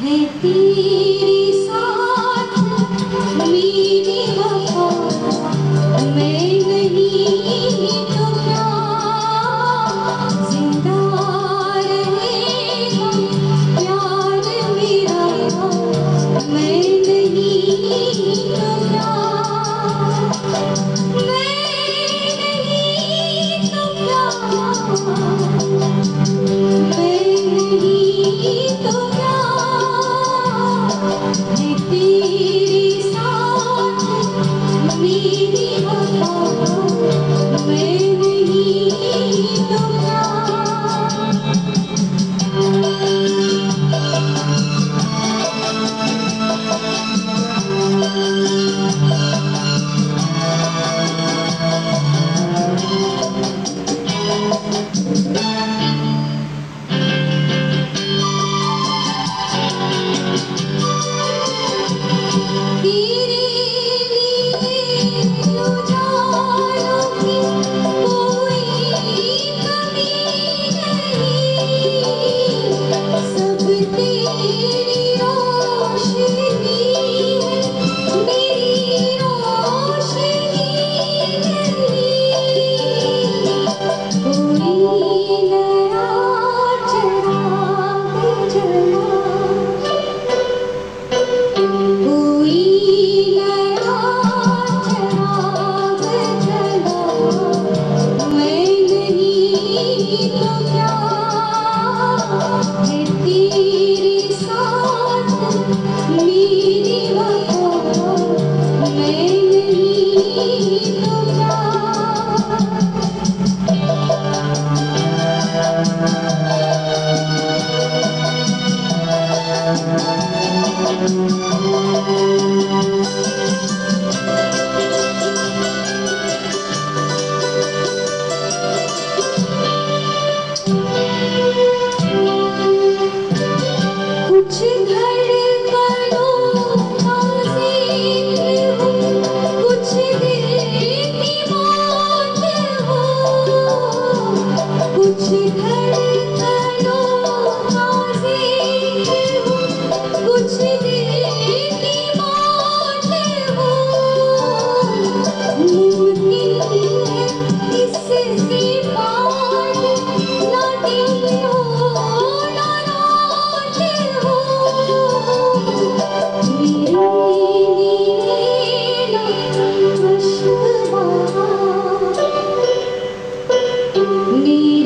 है तेरी साथ मेरी we Oh Thank you. की पाग लाके हु नराचे हु तेरी नीले न पुष्प मा